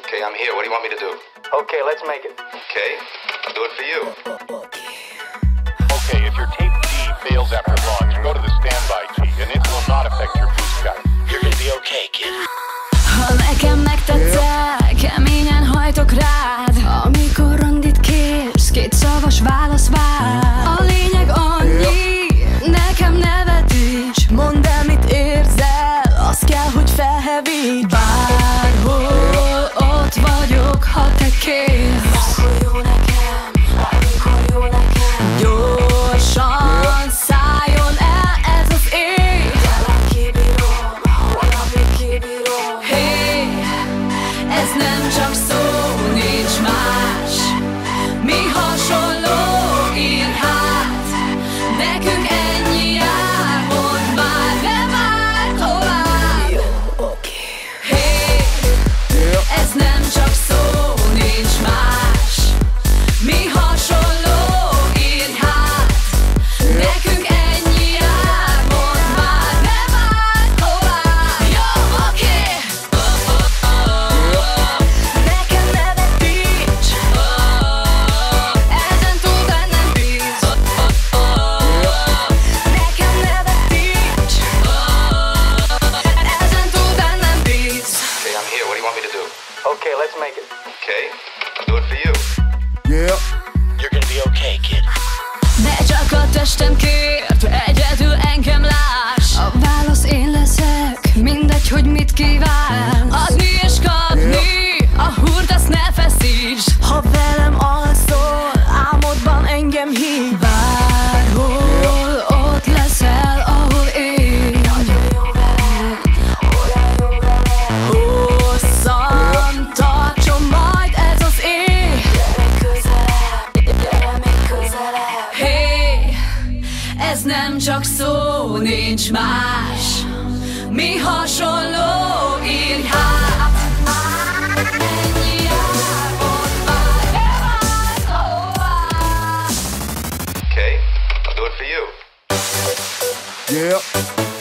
Okay, I'm here. What do you want me to do? Okay, let's make it. Okay, I'll do it for you. Okay, if your tape D fails after launch, go to the standby T, and it will not affect your boost sky. You're gonna be okay, kid. Ha nekem megtetszel, keményen hajtok rád Amikor randit kérsz, két szavas válasz vár let's make it. Okay, I'll do it for you. Yeah. You're gonna be okay, kid. De csak a testem kért, egyedül engem láss A válasz én leszek, mindegy, hogy mit kíván Adni ez nem csak szó, nincs más Mi hasonló, írj hát Ennyi már, ne várj tovább Okay, I'll do it for you. Yeah.